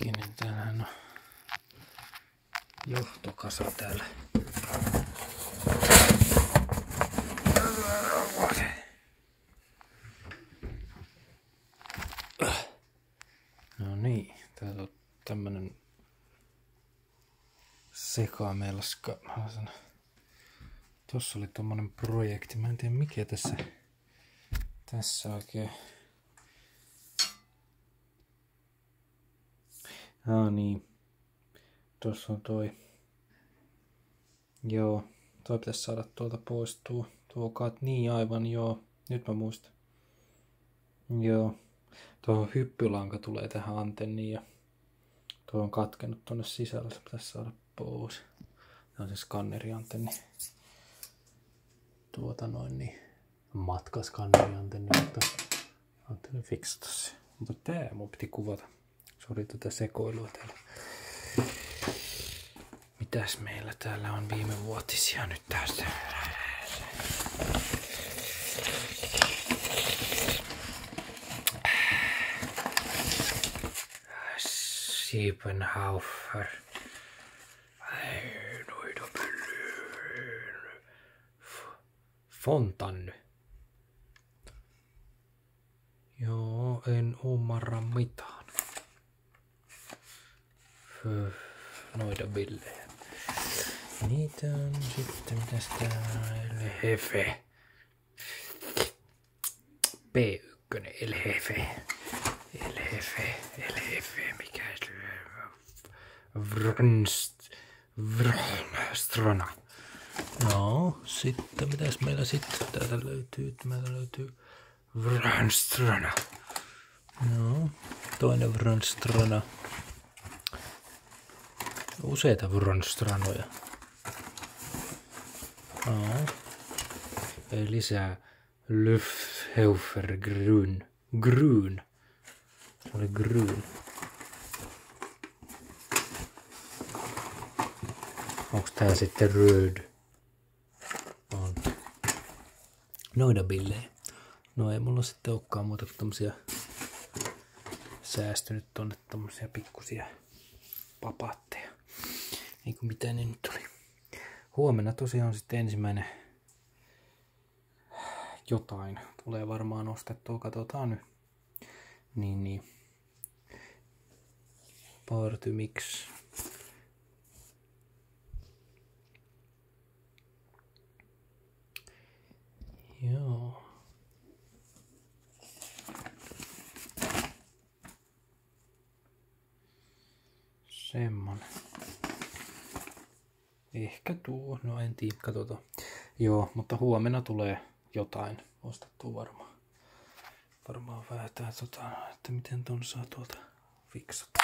Hetkinen, täällähän on johtokasa täällä. No niin, täällä on tämmönen sekamelska. Tossa oli tommonen projekti. Mä en tiedä mikä tässä, tässä oikein. Ah niin. Tossa on toi. Joo. Toi pitäisi saada tuolta pois tuo. Tuo kat, niin aivan joo. Nyt mä muistan. Joo. Tuohon hyppylanka tulee tähän antenniin ja tuo on katkenut tuonne sisällä. Se pitäisi saada pois. Tämä on se skanneriantenni tuota noin niin matkaskanneriantenni, mutta ajattelin fiksata se. Mutta tää mun piti kuvata. Sori tätä sekoilua täällä. Mitäs meillä täällä on viime vuotisia nyt tästä? Siebenhaufer. Fontanny. Joo, en ymmärrä mitään. Noita billejä. Niitä on sitten, mitäs tää El Hefe. P1, El Hefe. El Hefe, El Hefe, mikä se Vrnst, Vrnstrana. No, sitten mitäs meillä sitten täältä löytyy? Meillä löytyy Vrnstrana. No, toinen Vrnstrana. Useita Vrnstranoja. No. Eli lisää Lufheufer Grün. Se oli Grün. Onks tää sitten Röd? On. Noita billejä. No ei mulla sitten olekaan muuta kuin tommosia säästynyt tonne tommosia pikkusia papaatteja. Eiku mitä ne nyt oli. Huomenna tosiaan sitten ensimmäinen jotain tulee varmaan ostettua. Katsotaan nyt. Niin, niin. Party Mix. Joo. Semmonen. Ehkä tuo, no en tiedä, katsotaan. Joo, mutta huomenna tulee jotain ostettua varmaan. Varmaan vähän tää, tota, että miten ton saa tuolta fiksata.